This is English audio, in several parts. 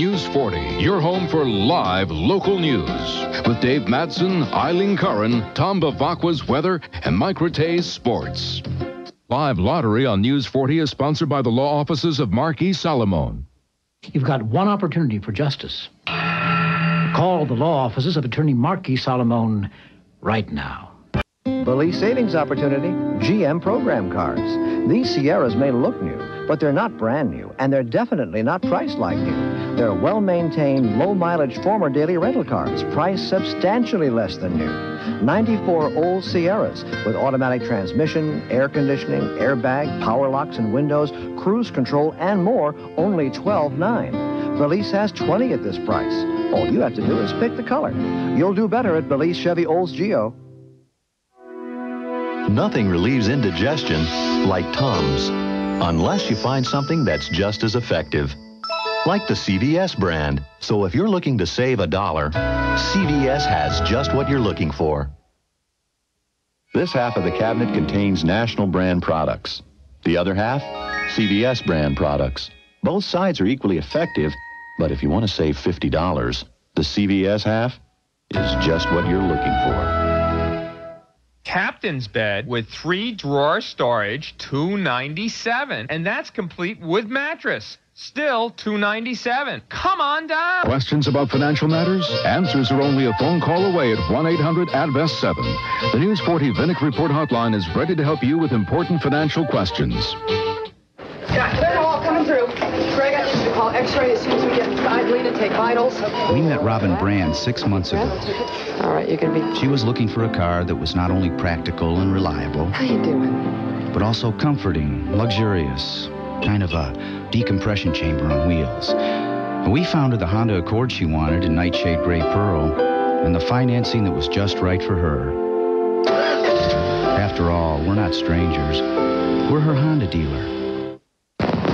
News 40, your home for live local news. With Dave Madsen, Eileen Curran, Tom Bavacqua's weather, and Mike Rattay's sports. Live lottery on News 40 is sponsored by the law offices of Marquis Salamone. You've got one opportunity for justice. Call the law offices of attorney Marquis Salamone right now. Balise savings opportunity, GM program cars. These Sierras may look new, but they're not brand new, and they're definitely not priced like new. They're well-maintained, low-mileage former daily rental cars, priced substantially less than new. 94 old Sierras with automatic transmission, air conditioning, airbag, power locks and windows, cruise control, and more, only $12.9. Balise has 20 at this price. All you have to do is pick the color. You'll do better at Balise Chevy Olds Geo. Nothing relieves indigestion like Tums, unless you find something that's just as effective. Like the CVS brand. So if you're looking to save a dollar, CVS has just what you're looking for. This half of the cabinet contains national brand products. The other half, CVS brand products. Both sides are equally effective, but if you want to save $50, the CVS half is just what you're looking for captain's bed with three drawer storage, 297, and that's complete with mattress. Still 297. Come on down. Questions about financial matters? Answers are only a phone call away at 1-800-ADVEST-7. The News 40 Vinick Report hotline is ready to help you with important financial questions. X-ray as soon as we get and take vitals. We met Robin Brand six months ago. All right, you can be. She was looking for a car that was not only practical and reliable. How you doing? But also comforting, luxurious, kind of a decompression chamber on wheels. We found her the Honda Accord she wanted in Nightshade Gray Pearl, and the financing that was just right for her. After all, we're not strangers. We're her Honda dealer.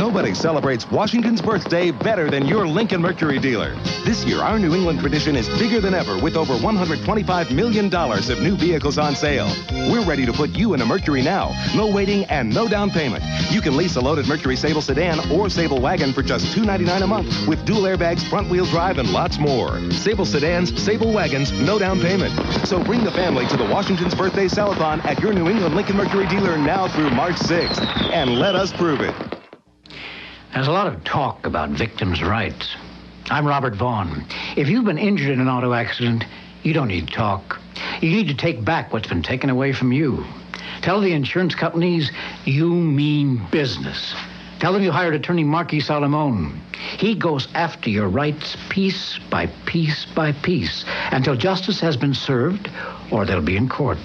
Nobody celebrates Washington's birthday better than your Lincoln Mercury dealer. This year, our New England tradition is bigger than ever with over $125 million of new vehicles on sale. We're ready to put you in a Mercury now. No waiting and no down payment. You can lease a loaded Mercury Sable sedan or Sable wagon for just 299 a month with dual airbags, front wheel drive, and lots more. Sable sedans, Sable wagons, no down payment. So bring the family to the Washington's birthday sellathon at your New England Lincoln Mercury dealer now through March 6th. And let us prove it. There's a lot of talk about victims' rights. I'm Robert Vaughn. If you've been injured in an auto accident, you don't need talk. You need to take back what's been taken away from you. Tell the insurance companies you mean business. Tell them you hired attorney Marquis Salamone. He goes after your rights piece by piece by piece until justice has been served or they'll be in court.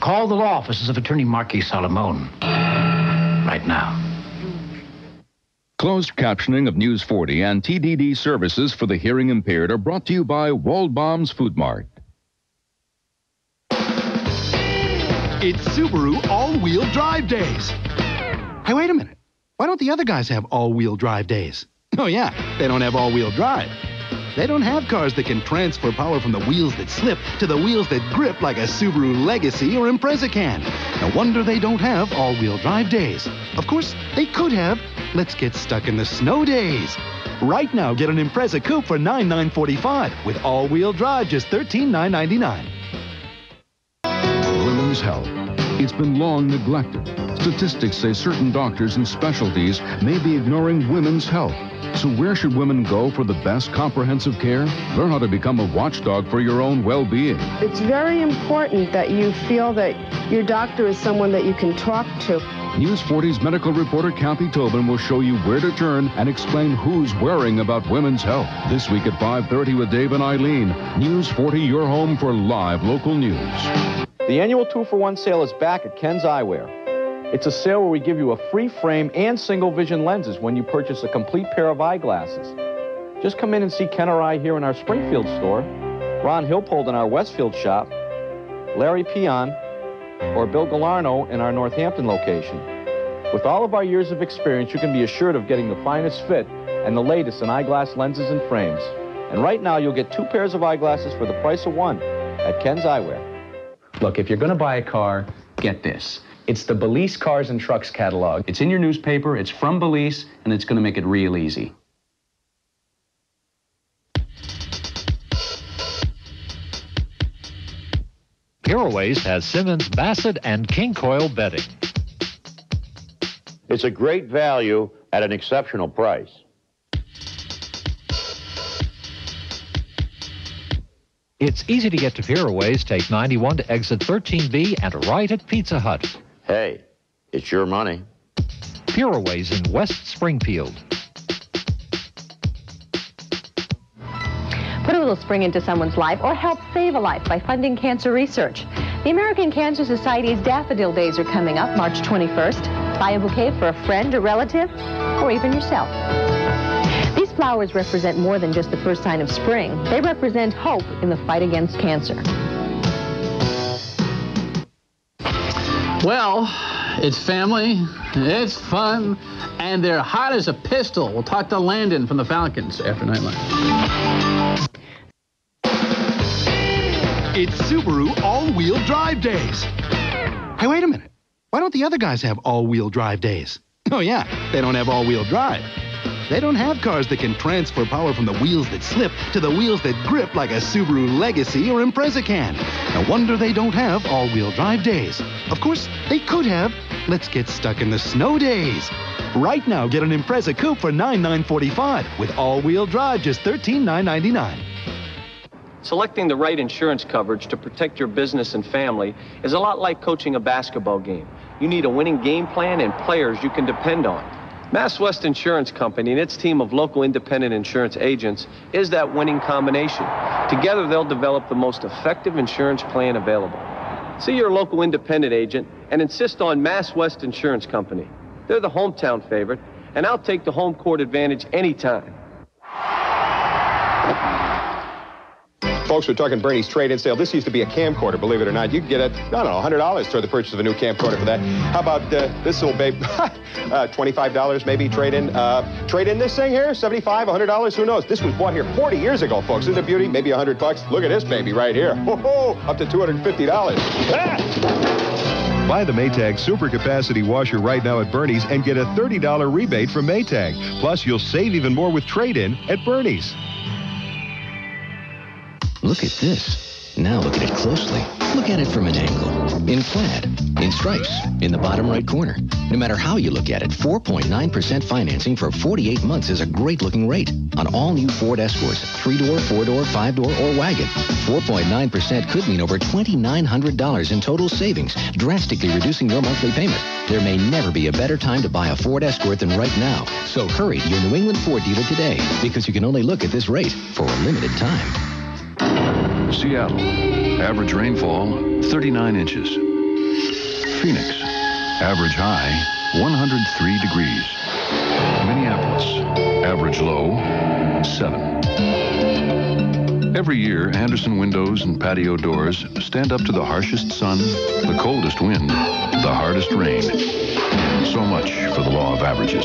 Call the law offices of attorney Marquis Salamone right now. Closed captioning of News 40 and TDD services for the hearing impaired are brought to you by Waldbaum's Food Mart. It's Subaru all-wheel drive days. Hey, wait a minute. Why don't the other guys have all-wheel drive days? Oh, yeah, they don't have all-wheel drive. They don't have cars that can transfer power from the wheels that slip to the wheels that grip like a Subaru Legacy or Impreza can. No wonder they don't have all-wheel drive days. Of course, they could have. Let's get stuck in the snow days. Right now, get an Impreza Coupe for $9,945 with all-wheel drive, just 13,999. Women's health. It's been long neglected. Statistics say certain doctors and specialties may be ignoring women's health. So where should women go for the best comprehensive care? Learn how to become a watchdog for your own well-being. It's very important that you feel that your doctor is someone that you can talk to. News 40's medical reporter Kathy Tobin will show you where to turn and explain who's worrying about women's health. This week at 5.30 with Dave and Eileen. News 40, your home for live local news. The annual two-for-one sale is back at Ken's Eyewear. It's a sale where we give you a free frame and single vision lenses when you purchase a complete pair of eyeglasses. Just come in and see Ken or I here in our Springfield store, Ron Hilpold in our Westfield shop, Larry Peon, or Bill Galarno in our Northampton location. With all of our years of experience, you can be assured of getting the finest fit and the latest in eyeglass lenses and frames. And right now, you'll get two pairs of eyeglasses for the price of one at Ken's Eyewear. Look, if you're going to buy a car, get this. It's the Balise Cars and Trucks catalog. It's in your newspaper, it's from Balise, and it's going to make it real easy. Puraways has Simmons, Bassett, and King Coil bedding. It's a great value at an exceptional price. It's easy to get to Puraways. Take 91 to exit 13B and right at Pizza Hut. Hey, it's your money. Puraways in West Springfield. Little spring into someone's life or help save a life by funding cancer research. The American Cancer Society's Daffodil Days are coming up March 21st. Buy a bouquet for a friend, a relative, or even yourself. These flowers represent more than just the first sign of spring. They represent hope in the fight against cancer. Well, it's family, it's fun, and they're hot as a pistol. We'll talk to Landon from the Falcons after Nightline. It's Subaru all-wheel drive days. Hey, wait a minute. Why don't the other guys have all-wheel drive days? Oh, yeah, they don't have all-wheel drive. They don't have cars that can transfer power from the wheels that slip to the wheels that grip like a Subaru Legacy or Impreza can. No wonder they don't have all-wheel drive days. Of course, they could have. Let's get stuck in the snow days. Right now, get an Impreza Coupe for $9,945 with all-wheel drive, just $13,999. Selecting the right insurance coverage to protect your business and family is a lot like coaching a basketball game. You need a winning game plan and players you can depend on. Mass West Insurance Company and its team of local independent insurance agents is that winning combination. Together, they'll develop the most effective insurance plan available. See your local independent agent and insist on Mass West Insurance Company. They're the hometown favorite, and I'll take the home court advantage anytime. Folks, we're talking Bernie's trade-in sale. This used to be a camcorder, believe it or not. You can get it, I don't know, $100 toward the purchase of a new camcorder for that. How about uh, this little babe? uh, $25 maybe trade-in. Uh, trade-in this thing here, $75, $100, who knows? This was bought here 40 years ago, folks. Isn't it beauty? Maybe 100 bucks. Look at this baby right here. Whoa, up to $250. Ah! Buy the Maytag Super Capacity Washer right now at Bernie's and get a $30 rebate from Maytag. Plus, you'll save even more with trade-in at Bernie's. Look at this. Now look at it closely. Look at it from an angle. In plaid, in stripes, in the bottom right corner. No matter how you look at it, 4.9% financing for 48 months is a great looking rate on all new Ford Escorts, three-door, four-door, five-door, or wagon. 4.9% could mean over $2,900 in total savings, drastically reducing your monthly payment. There may never be a better time to buy a Ford Escort than right now. So hurry to your New England Ford dealer today because you can only look at this rate for a limited time. Seattle, average rainfall 39 inches. Phoenix, average high 103 degrees. Minneapolis, average low 7. Every year, Andersen windows and patio doors stand up to the harshest sun, the coldest wind, the hardest rain. So much for the law of averages.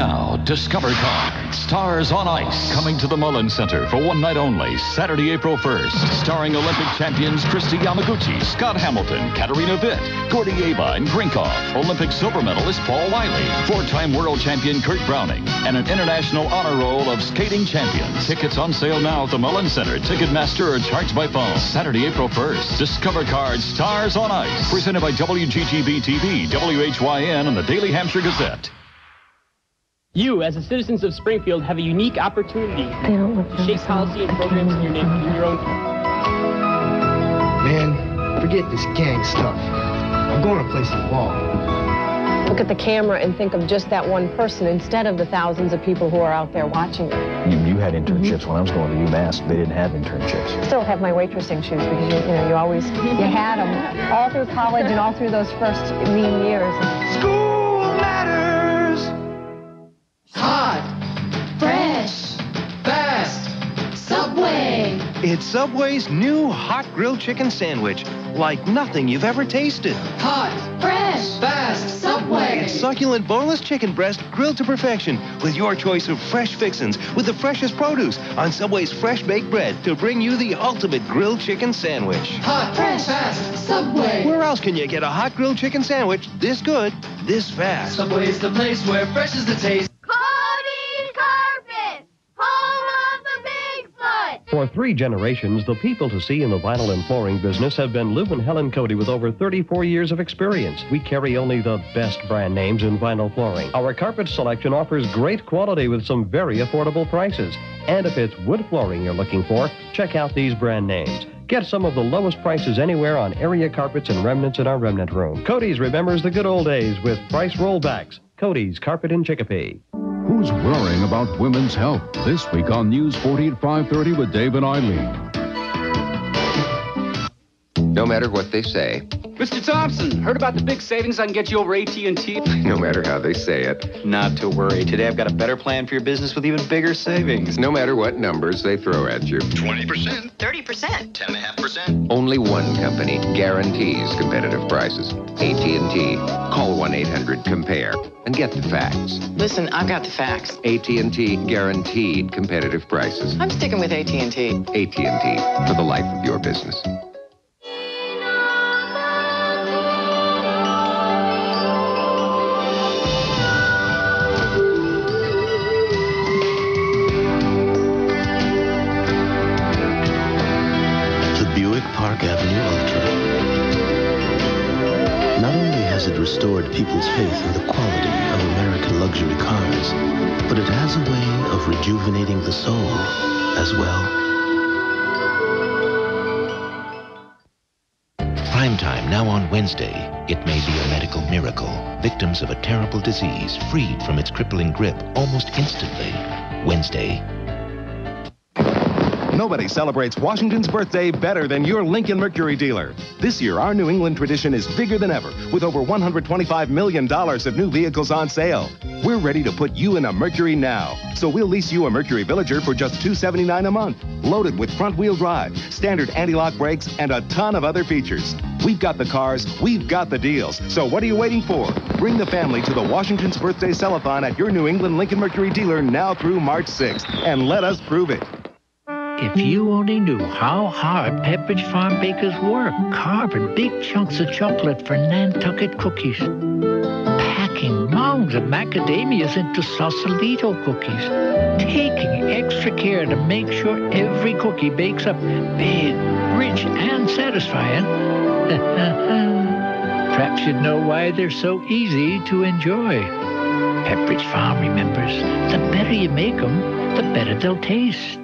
Now, Discover Card, Stars on Ice, coming to the Mullins Center for one night only, Saturday, April 1st. Starring Olympic champions Kristi Yamaguchi, Scott Hamilton, Katarina Witt, Gordeeva, and Grinkov. Olympic silver medalist Paul Wylie, four-time world champion Kurt Browning, and an international honor roll of skating champions. Tickets on sale now at the Mullins Center, Ticketmaster, or charged by phone. Saturday, April 1st. Discover Card, Stars on Ice, presented by WGGB TV, WHYN, and the Daily Hampshire Gazette. You, as the citizens of Springfield, have a unique opportunity to shape policy and programs in your, name, in your own Man, forget this gang stuff. I'm going to place some ball. Look at the camera and think of just that one person instead of the thousands of people who are out there watching you. You, you had mm-hmm. internships when I was going to UMass. They didn't have internships. Still have my waitressing shoes because you, you know you always you had them all through college and all through those first lean years. School It's Subway's new hot grilled chicken sandwich, like nothing you've ever tasted. Hot, fresh, fast, Subway. It's succulent boneless chicken breast grilled to perfection with your choice of fresh fixins with the freshest produce on Subway's fresh baked bread to bring you the ultimate grilled chicken sandwich. Hot, fresh, fast, Subway. Where else can you get a hot grilled chicken sandwich this good, this fast? Subway's the place where fresh is the taste. Cody's Carpet! Home For three generations, the people to see in the vinyl and flooring business have been Lou and Helen Cody with over 34 years of experience. We carry only the best brand names in vinyl flooring. Our carpet selection offers great quality with some very affordable prices. And if it's wood flooring you're looking for, check out these brand names. Get some of the lowest prices anywhere on area carpets and remnants in our remnant room. Cody's remembers the good old days with price rollbacks. Cody's Carpet in Chicopee. Who's worrying about women's health? This week on News 40 at 530 with Dave and Eileen. No matter what they say, Mr. Thompson, heard about the big savings I can get you over AT&T? no matter how they say it, Not to worry. Today I've got a better plan for your business with even bigger savings. no matter what numbers they throw at you, 20%, 30%. 10.5%. only one company guarantees competitive prices. AT&T. Call 1-800-COMPARE and get the facts. Listen, I've got the facts. AT&T guaranteed competitive prices. I'm sticking with AT&T. AT&T for the life of your business. Restored people's faith in the quality of American luxury cars, but it has a way of rejuvenating the soul as well. Prime time now on Wednesday. It may be a medical miracle. Victims of a terrible disease freed from its crippling grip almost instantly. Wednesday, Nobody celebrates Washington's birthday better than your Lincoln Mercury dealer. This year, our New England tradition is bigger than ever, with over $125 million of new vehicles on sale. We're ready to put you in a Mercury now. So we'll lease you a Mercury Villager for just 279 a month, loaded with front-wheel drive, standard anti-lock brakes, and a ton of other features. We've got the cars, we've got the deals. So what are you waiting for? Bring the family to the Washington's Birthday Sellathon at your New England Lincoln Mercury dealer now through March 6th, and let us prove it. If you only knew how hard Pepperidge Farm bakers work carving big chunks of chocolate for Nantucket cookies, packing mounds of macadamias into Sausalito cookies, taking extra care to make sure every cookie bakes up big, rich, and satisfying. Perhaps you'd know why they're so easy to enjoy. Pepperidge Farm remembers, the better you make them, the better they'll taste.